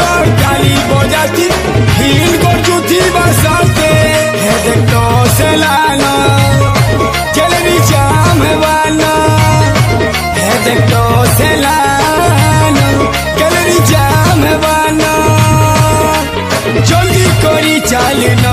কর কালি বজাতি হিল করছুথি বসাতে হে দেখতো সেলানো চলবি জাম হেবানা হে দেখতো সেলানো চলবি জাম হেবানা জলদি করি চালনা